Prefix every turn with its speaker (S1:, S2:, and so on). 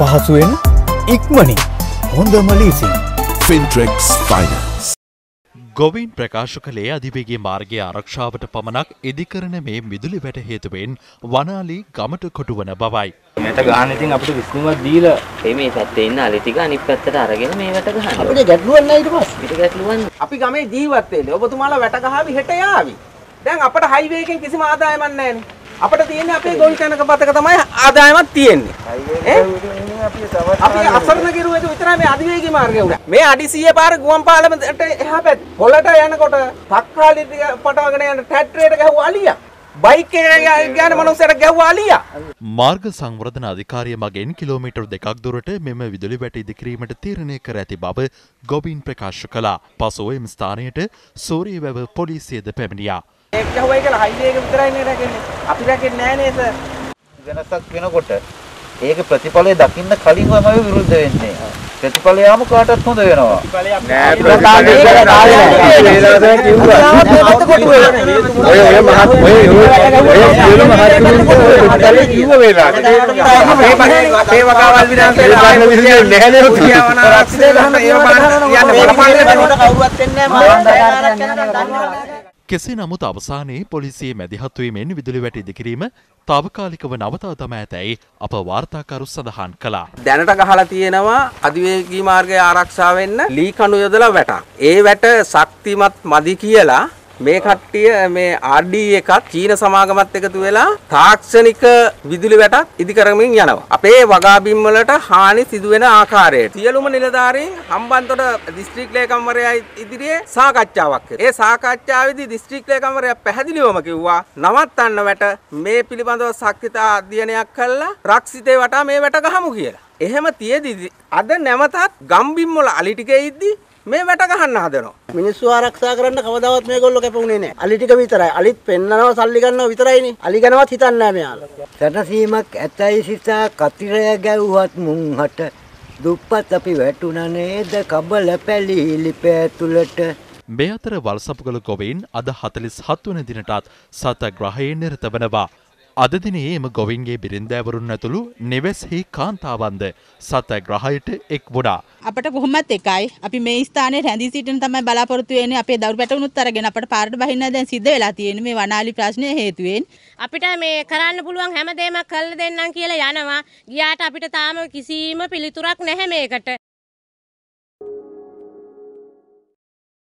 S1: පහසුවෙන් ඉක්මනින් හොඳම ලීසින්
S2: Fintrix Finance.
S3: ගොවින් ප්‍රකාශ කළේ අධිවේගේ මාර්ගය ආරක්ෂාවට පමණක් ඉදිකරන මේ මිදුලි වැට හේතුවෙන් වනාලි ගමට කොටුවන බවයි.
S4: මෙට ගහන ඉතින් අපිට විසඳුමක් දීලා
S5: ඒ මේ පැත්තේ ඉන්න අලි ටික අනිත් පැත්තට අරගෙන මේකට ගහනවා.
S6: අපිට ගැටලුවක් නැහැ ඊට පස්සේ.
S5: පිට ගැටලුවන්
S7: අපි ගමේ ජීවත් වෙන්නේ. ඔබතුමාලා වැට ගහවි හෙට යාවි. දැන් අපට හයිවේ එකෙන් කිසිම ආදායමක් නැහැනේ. අපිට තියෙන්නේ අපේ ගොවි කනක පතක තමයි ආදායමක් තියෙන්නේ. අපි අසරණ කිරුවේද විතරයි මේ අධිවේගී මාර්ගය උඩ. මේ අඩි 100 පාර ගුවන් පාලමට එහා පැත්ත. පොළට යනකොට තක්කාලි පටවගෙන යන ට්‍රැක්ටරේට ගැහුවා අලියා. බයික් එක ගෑන මනුස්සයට ගැහුවා අලියා.
S3: මාර්ග සංවර්ධන අධිකාරිය මගෙන් කිලෝමීටර් දෙකක් දුරට මෙම විදුලි වැට ඉදිකිරීමට තීරණය කර ඇති බව ගොබින් ප්‍රකාශ කළා. පසුව එම ස්ථානයට සූරී වැව පොලිසියද පැමිණියා.
S7: ඒක ගැහුවයි කියලා හයිවේ එක විතරයි නේ රැකෙන්නේ. අපි රැකෙන්නේ නැහැ නේද?
S4: වෙනසක් වෙනකොට ඒක ප්‍රතිඵලය දකින්න කලින්ම අපි විරුද්ධ වෙන්නේ. ප්‍රතිඵලය ආම කාටත් හොඳ වෙනවා.
S6: නෑ. ඔය ඔය මහත් ඔය ඔය සියලු මහත්තුරුන්ට ප්‍රතිඵලය කිව්ව වෙලාවට.
S7: අපේ වගාවල් විනාශ
S6: ප්‍රශ්න විසඳෙන්නේ නැහැ නේද?
S7: ආරක්ෂිතය ගහන ඒව බලන්න යන්න බලපන්න කවුරුවත් එන්නේ නැහැ
S3: කෙසේ නමුත් අවසානයේ පොලිසියේ මැදිහත්වීමෙන් විදුලි වැට ඉදිකිරීම තාවකාලිකව නවතා තම ඇතැයි අප වාර්තාකරු සඳහන් කළා.
S7: දැනට ගහලා තියෙනවා අධිවේගී මාර්ගය ආරක්ෂා වෙන්න ලී කණු යොදලා වැටක්. ඒ වැට ශක්තිමත් මදි කියලා මේ කට්ටිය මේ RD එකත් චීන සමාගමත් එකතු වෙලා තාක්ෂණික විදුලි වැටක් ඉදි කරමින් යනවා. අපේ වගාබිම් වලට හානි සිදුවෙන ආකාරයට සියලුම නිලධාරීන් හම්බන්තොට දිස්ත්‍රික් ලේකම්වරයා ඉදිරියේ සාකච්ඡාවක් කළා. ඒ සාකච්ඡාවේදී දිස්ත්‍රික් ලේකම්වරයා පැහැදිලිවම කිව්වා නවත්තන්න වැට මේ පිළිබඳව ශක්තිතා අධ්‍යයනයක් කළා රක්ෂිතේ වටා මේ වැට ගහමු කියලා. එහෙම තියේදී අද නැවතත් ගම්බිම් වල අලි ටික ඉද්දි මේ වැට ගහන්න හදනවා.
S6: මිනිස්සු ආරක්ෂා කරන්න කවදාවත් මේගොල්ලෝ කැපුණේ නැහැ. අලි ටික විතරයි. අලිත් පෙන්නනවා සල්ලි ගන්නවා විතරයිනේ. අලි ගැනවත් හිතන්නේ නැහැ මෙයාලා.
S8: සැනසීමක් ඇතයි සිතා කතිරය ගැව්වත් මුංහට දුප්පත් අපි වැටුණ නේද කබල පැලීලි පෑතුලට
S3: මේ අතර වල්සපුගල ගොවයින් අද හතලිස් හත්වන දිනටත් සතග්‍රහයෙන් නිරත වනවා. අද දිනේ එම ගොවින්ගේ බිරින්දෑවරුන් ඇතුළු නිවෙස්හි කාන්තාවන්ද සතග්‍රහයට එක් වුණා.
S9: අපට කොහොමත් එකයි. අපි මේ ස්ථානයේ රැඳී සිටින තමයි බලාපොරොත්තු වෙන්නේ අපේ දවල් පැටවුනුත් අරගෙන අපට පාරට බහින්න දැන් සිද්ධ වෙලා තියෙන්නේ මේ වනාලි ප්‍රශ්නය හේතුවෙන්.
S10: අපිට මේ කරන්න පුළුවන් හැමදේම කළ දෙන්නම් කියලා යනවා. ගියාට අපිට තාම කිසිම පිළිතුරක් නැහැ මේකට